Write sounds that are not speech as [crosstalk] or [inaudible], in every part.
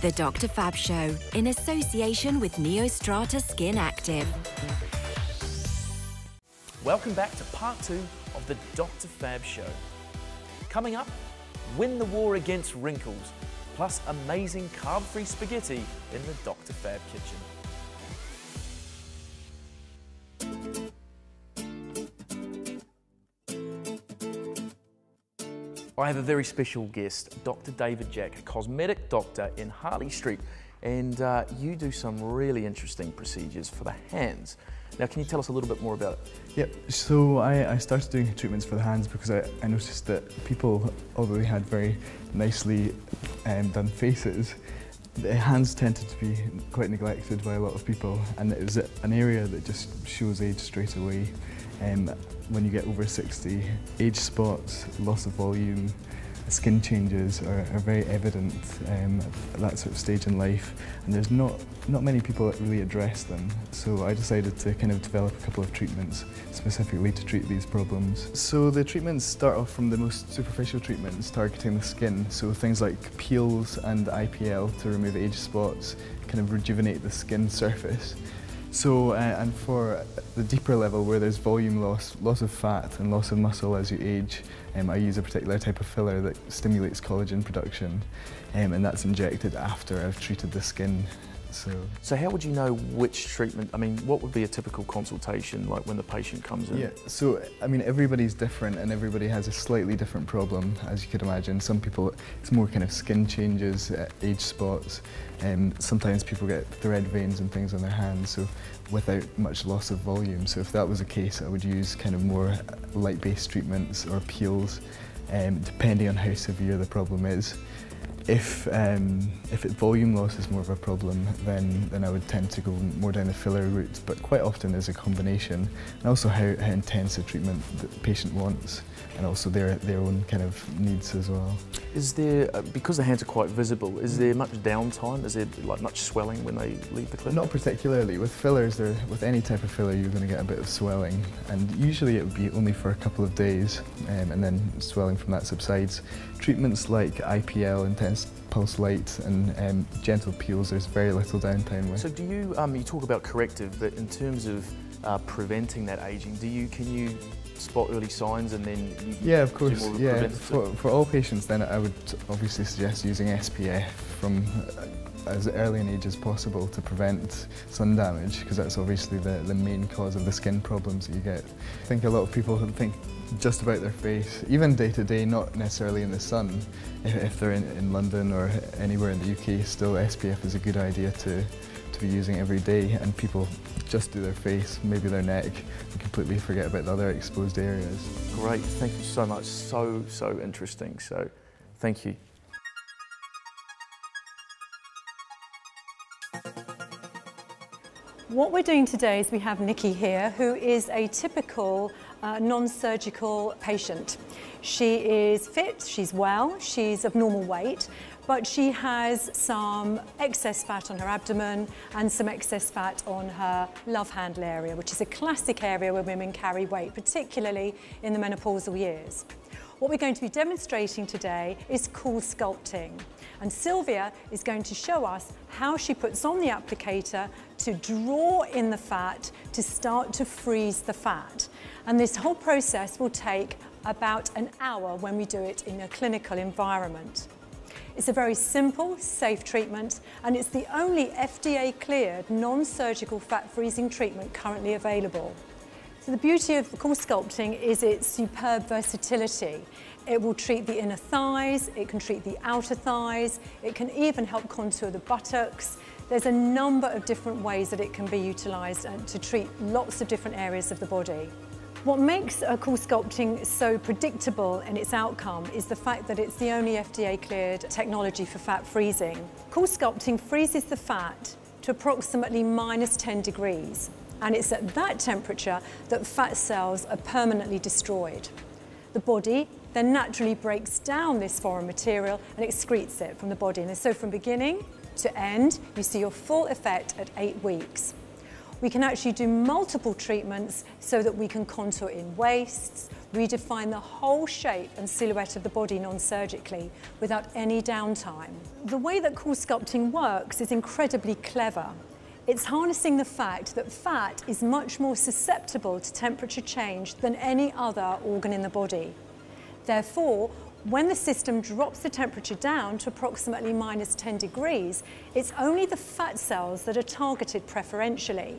The Dr. Fab Show, in association with Neostrata Skin Active. Welcome back to part two of the Dr. Fab Show. Coming up, win the war against wrinkles, plus amazing carb-free spaghetti in the Dr. Fab kitchen. I have a very special guest, Dr. David Jack, a cosmetic doctor in Harley Street, and uh, you do some really interesting procedures for the hands. Now, can you tell us a little bit more about it? Yep, so I, I started doing treatments for the hands because I, I noticed that people, although they had very nicely um, done faces, the hands tended to be quite neglected by a lot of people and it was an area that just shows age straight away. Um, when you get over 60, age spots, loss of volume, skin changes are, are very evident um, at that sort of stage in life and there's not, not many people that really address them. So I decided to kind of develop a couple of treatments specifically to treat these problems. So the treatments start off from the most superficial treatments targeting the skin. So things like peels and IPL to remove age spots, kind of rejuvenate the skin surface. So, uh, and for the deeper level where there's volume loss, loss of fat and loss of muscle as you age, um, I use a particular type of filler that stimulates collagen production um, and that's injected after I've treated the skin so, so how would you know which treatment, I mean, what would be a typical consultation like when the patient comes in? Yeah, so I mean, everybody's different and everybody has a slightly different problem, as you could imagine. Some people, it's more kind of skin changes, uh, age spots, and um, sometimes people get thread veins and things on their hands, so without much loss of volume. So if that was the case, I would use kind of more light-based treatments or peels, um, depending on how severe the problem is. If, um, if it, volume loss is more of a problem, then, then I would tend to go more down the filler route, but quite often there's a combination, and also how, how intense the treatment the patient wants, and also their, their own kind of needs as well. Is there, uh, because the hands are quite visible, is there much downtime? Is there like much swelling when they leave the clinic? Not particularly. With fillers, with any type of filler, you're going to get a bit of swelling, and usually it would be only for a couple of days, um, and then swelling from that subsides. Treatments like IPL, intense pulse light and um, gentle peels, there's very little downtime with. So do you, um, you talk about corrective, but in terms of uh, preventing that aging, do you, can you spot early signs and then you Yeah, of course, yeah. For, for all patients then I would obviously suggest using SPF from uh, as early an age as possible to prevent sun damage because that's obviously the, the main cause of the skin problems that you get. I think a lot of people think just about their face, even day to day, not necessarily in the sun. If, if they're in, in London or anywhere in the UK, still SPF is a good idea to, to be using every day and people just do their face, maybe their neck, and completely forget about the other exposed areas. Great, thank you so much. So, so interesting. So, thank you. What we're doing today is we have Nikki here, who is a typical uh, non-surgical patient. She is fit, she's well, she's of normal weight, but she has some excess fat on her abdomen and some excess fat on her love handle area, which is a classic area where women carry weight, particularly in the menopausal years. What we're going to be demonstrating today is CoolSculpting. And Sylvia is going to show us how she puts on the applicator to draw in the fat to start to freeze the fat. And this whole process will take about an hour when we do it in a clinical environment. It's a very simple, safe treatment, and it's the only FDA-cleared non-surgical fat freezing treatment currently available. So the beauty of CoolSculpting is its superb versatility. It will treat the inner thighs, it can treat the outer thighs, it can even help contour the buttocks. There's a number of different ways that it can be utilised uh, to treat lots of different areas of the body. What makes uh, CoolSculpting so predictable in its outcome is the fact that it's the only FDA cleared technology for fat freezing. CoolSculpting freezes the fat to approximately minus 10 degrees and it's at that temperature that fat cells are permanently destroyed. The body then naturally breaks down this foreign material and excretes it from the body. And so from beginning to end, you see your full effect at eight weeks. We can actually do multiple treatments so that we can contour in waists, redefine the whole shape and silhouette of the body non-surgically without any downtime. The way that CoolSculpting works is incredibly clever. It's harnessing the fact that fat is much more susceptible to temperature change than any other organ in the body. Therefore, when the system drops the temperature down to approximately minus 10 degrees, it's only the fat cells that are targeted preferentially.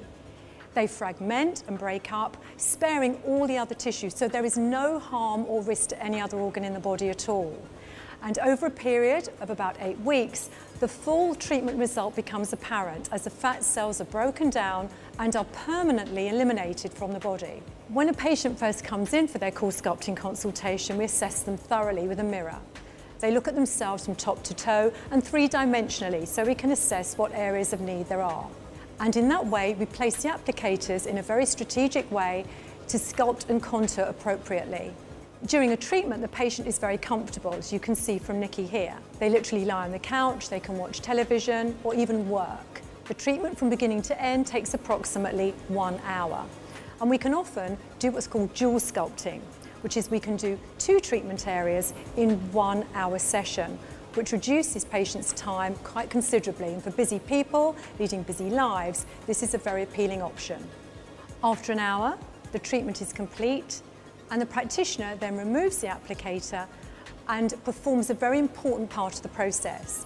They fragment and break up, sparing all the other tissues, so there is no harm or risk to any other organ in the body at all. And over a period of about eight weeks, the full treatment result becomes apparent as the fat cells are broken down and are permanently eliminated from the body. When a patient first comes in for their CoolSculpting consultation, we assess them thoroughly with a mirror. They look at themselves from top to toe and three-dimensionally so we can assess what areas of need there are. And in that way, we place the applicators in a very strategic way to sculpt and contour appropriately. During a treatment, the patient is very comfortable, as you can see from Nikki here. They literally lie on the couch, they can watch television or even work. The treatment from beginning to end takes approximately one hour. And we can often do what's called dual sculpting, which is we can do two treatment areas in one hour session, which reduces patients' time quite considerably. And for busy people leading busy lives, this is a very appealing option. After an hour, the treatment is complete and the practitioner then removes the applicator and performs a very important part of the process.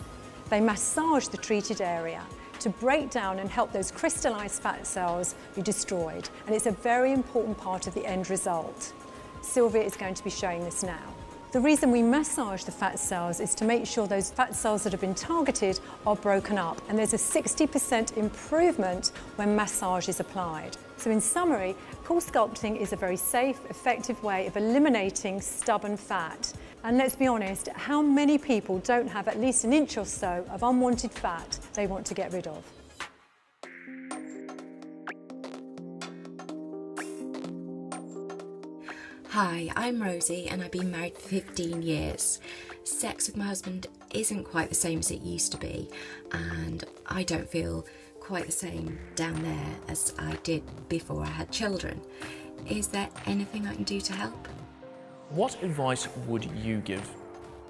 They massage the treated area to break down and help those crystallized fat cells be destroyed. And it's a very important part of the end result. Sylvia is going to be showing this now. The reason we massage the fat cells is to make sure those fat cells that have been targeted are broken up and there's a 60% improvement when massage is applied. So in summary, CoolSculpting is a very safe, effective way of eliminating stubborn fat. And let's be honest, how many people don't have at least an inch or so of unwanted fat they want to get rid of? Hi, I'm Rosie and I've been married for 15 years. Sex with my husband isn't quite the same as it used to be, and I don't feel quite the same down there as I did before I had children. Is there anything I can do to help? What advice would you give?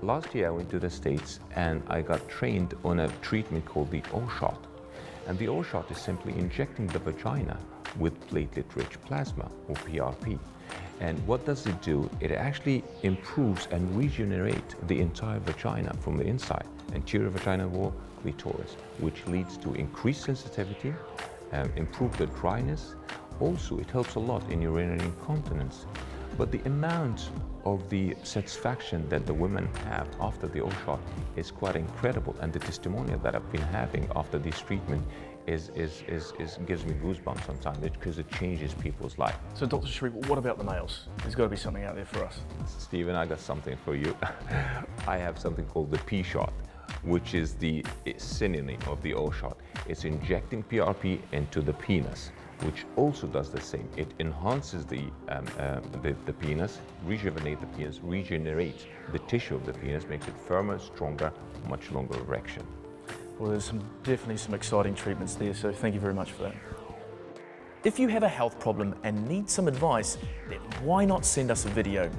Last year I went to the States and I got trained on a treatment called the O-Shot. And the O-Shot is simply injecting the vagina with platelet-rich plasma, or PRP. And what does it do? It actually improves and regenerates the entire vagina from the inside, anterior vaginal wall, clitoris, which leads to increased sensitivity, um, improved the dryness. Also, it helps a lot in urinary incontinence. But the amount of the satisfaction that the women have after the O-shot is quite incredible. And the testimonial that I've been having after this treatment is, is, is, is gives me goosebumps sometimes because it changes people's life. So, Dr. Sharif, what about the males? There's got to be something out there for us. Stephen, I got something for you. [laughs] I have something called the P-shot, which is the synonym of the O-shot. It's injecting PRP into the penis which also does the same. It enhances the, um, uh, the, the, penis, rejuvenate the penis, regenerates the tissue of the penis, makes it firmer, stronger, much longer erection. Well, there's some, definitely some exciting treatments there, so thank you very much for that. If you have a health problem and need some advice, then why not send us a video?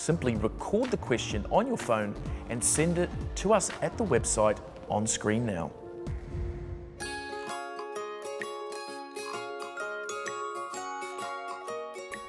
Simply record the question on your phone and send it to us at the website on screen now.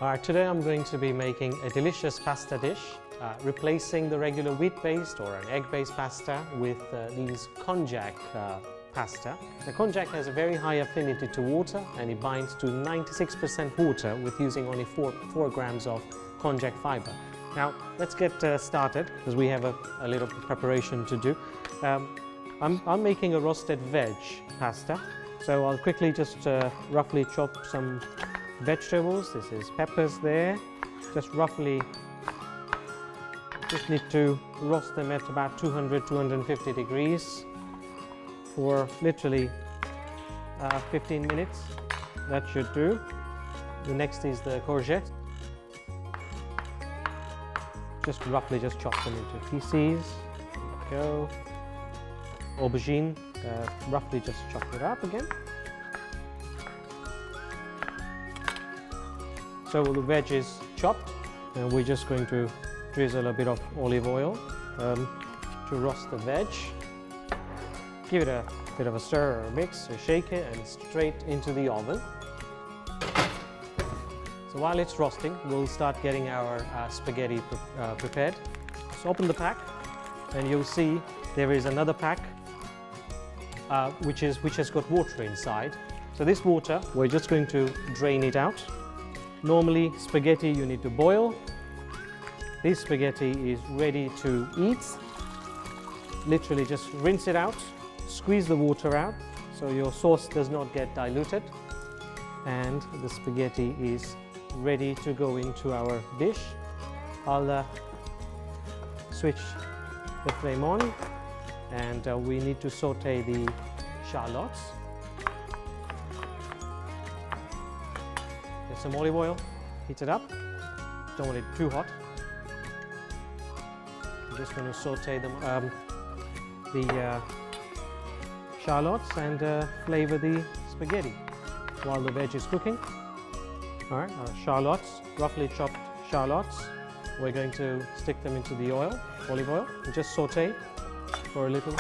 Alright, today I'm going to be making a delicious pasta dish uh, replacing the regular wheat-based or an egg-based pasta with uh, these konjac uh, pasta. The konjac has a very high affinity to water and it binds to 96% water with using only 4, four grams of konjac fiber. Now let's get uh, started because we have a, a, little preparation to do. Um, I'm, I'm, making a roasted veg pasta so I'll quickly just uh, roughly chop some vegetables. This is peppers there, just roughly just need to roast them at about 200, 250 degrees for literally uh, 15 minutes. That should do. The next is the courgette. Just roughly just chop them into pieces. go. Aubergine, uh, roughly just chop it up again. So the veg is chopped and we're just going to drizzle a bit of olive oil um, to roast the veg. Give it a bit of a stir or a mix, or shake it and straight into the oven. So while it's roasting, we'll start getting our uh, spaghetti pre uh, prepared. So open the pack and you'll see there is another pack uh, which, is, which has got water inside. So this water, we're just going to drain it out. Normally spaghetti you need to boil. This spaghetti is ready to eat. Literally just rinse it out, squeeze the water out so your sauce does not get diluted and the spaghetti is ready to go into our dish. I'll uh, switch the flame on and uh, we need to saute the shallots. Get some olive oil, heat it up. Don't want it too hot. I'm just going to saute them, um, the uh, shallots and uh, flavor the spaghetti while the veg is cooking. All right, our shallots, roughly chopped shallots. We're going to stick them into the oil, olive oil, and just saute for a little,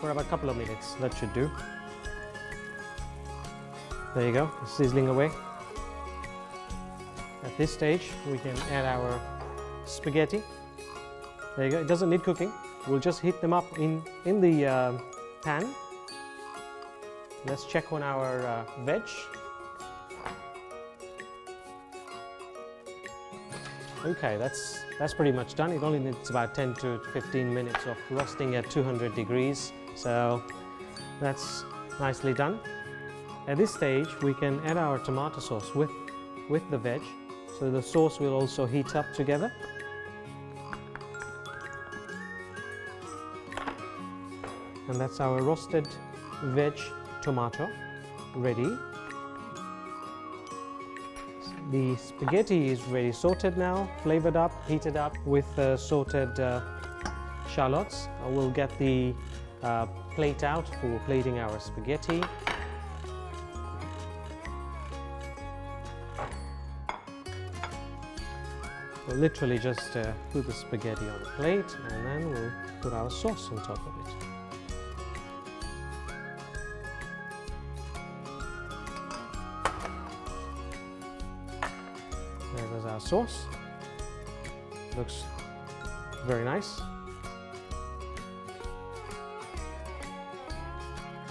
for about a couple of minutes. That should do. There you go, sizzling away. At this stage, we can add our spaghetti. There you go, it doesn't need cooking. We'll just heat them up in, in the uh, pan. Let's check on our uh, veg. Okay, that's, that's pretty much done. It only needs about 10 to 15 minutes of roasting at 200 degrees. So that's nicely done. At this stage, we can add our tomato sauce with, with the veg. So the sauce will also heat up together. And that's our roasted veg tomato ready. The spaghetti is ready sorted now, flavored up, heated up with uh, sorted uh, shallots. We'll get the uh, plate out for plating our spaghetti. We'll literally just uh, put the spaghetti on the plate and then we'll put our sauce on top of it. Our sauce. Looks very nice.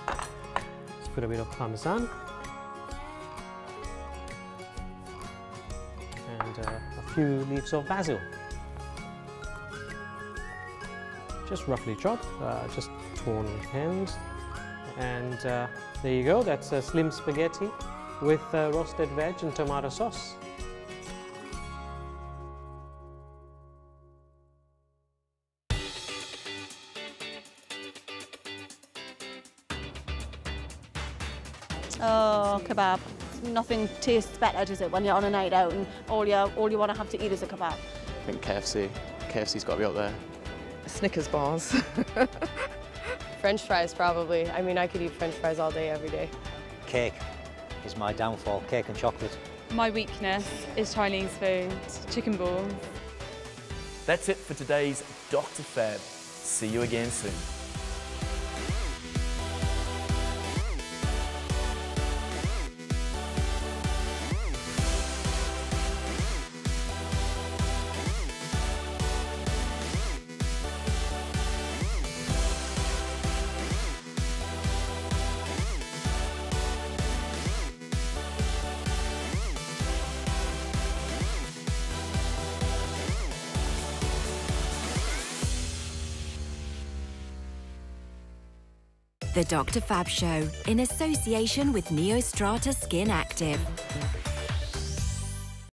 Let's put a bit of parmesan. And uh, a few leaves of basil. Just roughly chopped, uh, just torn in hand. And uh, there you go, that's a slim spaghetti with uh, roasted veg and tomato sauce. Kebab. Nothing tastes better, does it, when you're on a night out and all you, all you want to have to eat is a kebab? I think KFC. KFC's got to be up there. Snickers bars. [laughs] French fries, probably. I mean, I could eat French fries all day, every day. Cake is my downfall, cake and chocolate. My weakness is Chinese food, chicken balls. That's it for today's Dr. Fab. See you again soon. The Dr. Fab Show in association with Neostrata Skin Active.